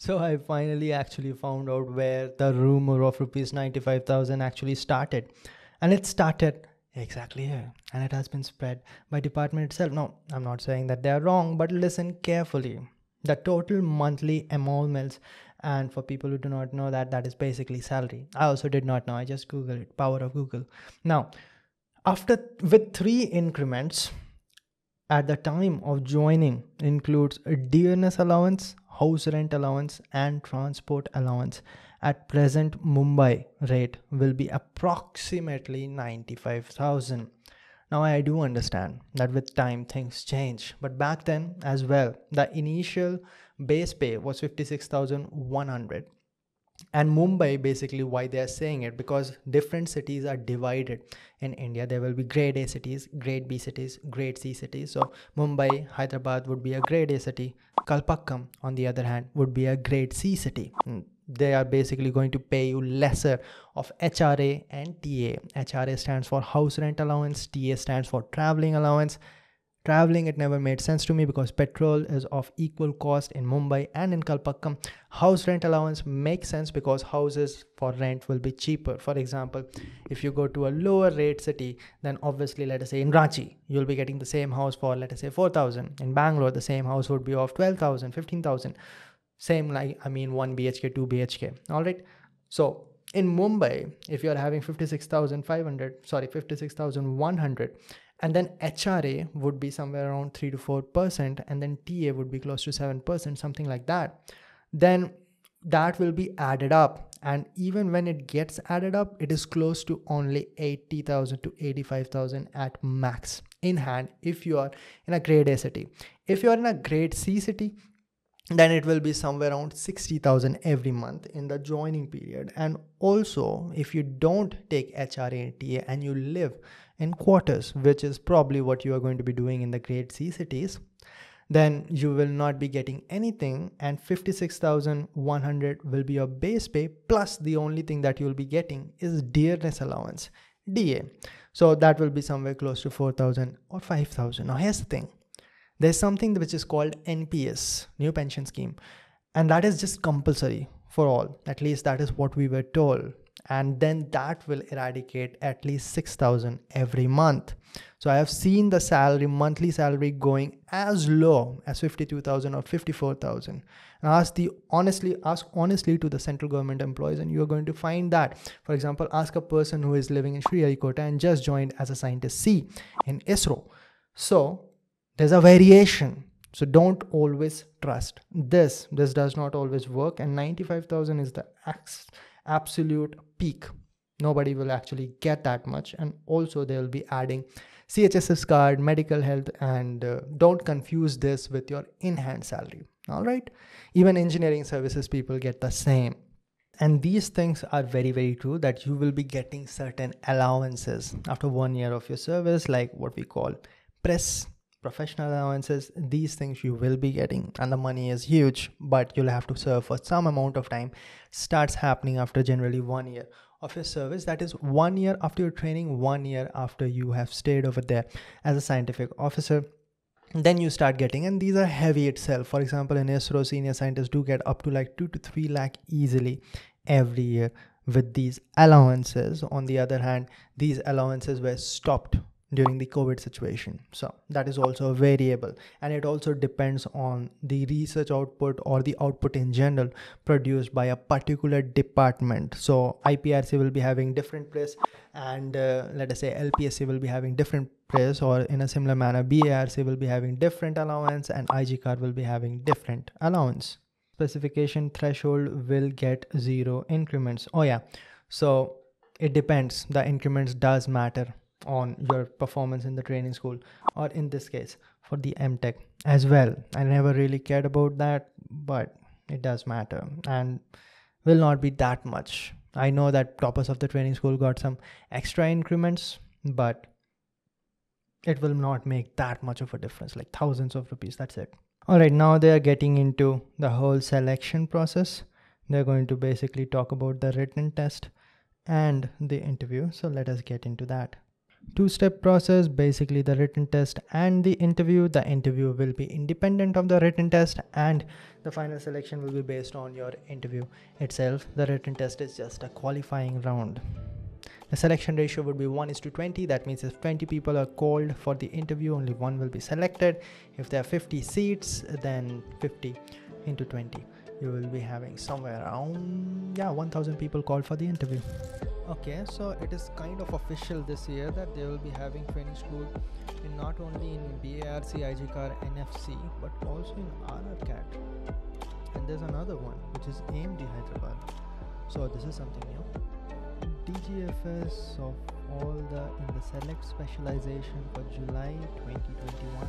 So I finally actually found out where the rumor of rupees 95,000 actually started. And it started exactly here. And it has been spread by department itself. No, I'm not saying that they are wrong, but listen carefully. The total monthly emoluments and for people who do not know that that is basically salary i also did not know i just googled it power of google now after with three increments at the time of joining includes a dearness allowance house rent allowance and transport allowance at present mumbai rate will be approximately 95000 now i do understand that with time things change but back then as well the initial base pay was 56100 and mumbai basically why they are saying it because different cities are divided. In india there will be grade a cities grade b cities grade c cities. So mumbai hyderabad would be a grade a city. Kalpakkam on the other hand would be a grade c city. Hmm, they are basically going to pay you lesser of hra and ta hra stands for house rent allowance ta stands for traveling allowance traveling it never made sense to me because petrol is of equal cost in mumbai and in kalpakkam. House rent allowance makes sense because houses for rent will be cheaper. For example if you go to a lower rate city then obviously let us say in ranchi you'll be getting the same house for let us say 4000 in bangalore the same house would be of 12000 15000 same like i mean 1 bhk 2 bhk all right? So in mumbai if you're having 56500 sorry 56100 and then HRA would be somewhere around 3 to 4%, and then TA would be close to 7%, something like that. Then that will be added up. And even when it gets added up, it is close to only 80,000 to 85,000 at max in hand if you are in a grade A city. If you are in a grade C city, then it will be somewhere around 60,000 every month in the joining period. And also, if you don't take HRA and TA and you live in quarters, which is probably what you are going to be doing in the grade C cities, then you will not be getting anything and 56,100 will be your base pay plus the only thing that you will be getting is dearness allowance, DA. So that will be somewhere close to 4,000 or 5,000. Now here's the thing. There's something which is called NPS, new pension scheme, and that is just compulsory for all. At least that is what we were told. And then that will eradicate at least 6000 every month. So i have seen the salary monthly salary going as low as 52000 or 54000 and ask the honestly ask honestly to the central government employees and you are going to find that for example ask a person who is living in Sriharikota and just joined as a scientist c in isro. So there's a variation so don't always trust. This this does not always work and 95000 is the absolute peak. Nobody will actually get that much and also they will be adding chss card medical health and uh, don't confuse this with your in-hand salary. All right? Even engineering services people get the same. And these things are very very true that you will be getting certain allowances after one year of your service like what we call press professional allowances these things you will be getting and the money is huge but you'll have to serve for some amount of time starts happening after generally one year of your service. That is one year after your training one year after you have stayed over there as a scientific officer. Then you start getting and these are heavy itself. For example in isro senior scientists do get up to like 2 to 3 lakh easily every year with these allowances. On the other hand these allowances were stopped during the covid situation. So that is also a variable. And it also depends on the research output or the output in general produced by a particular department. So iprc will be having different place and uh, let us say lpsc will be having different place or in a similar manner barc will be having different allowance and igcar will be having different allowance. Specification threshold will get zero increments. Oh yeah. So it depends. The increments does matter on your performance in the training school or in this case for the mtech as well. I never really cared about that but it does matter and will not be that much. I know that toppers of the training school got some extra increments but it will not make that much of a difference like thousands of rupees. That's it. All right now they are getting into the whole selection process. They're going to basically talk about the written test and the interview. So let us get into that two step process basically the written test and the interview. The interview will be independent of the written test and the final selection will be based on your interview itself. The written test is just a qualifying round. The selection ratio would be 1 is to 20 that means if 20 people are called for the interview only one will be selected. If there are 50 seats then 50 into 20 you will be having somewhere around yeah 1000 people called for the interview. Okay so it is kind of official this year that they will be having training school in not only in BARC, IGCAR, NFC but also in RRCAT and there's another one which is AMD Hyderabad. So this is something new. DGFS of all the in the select specialization for July 2021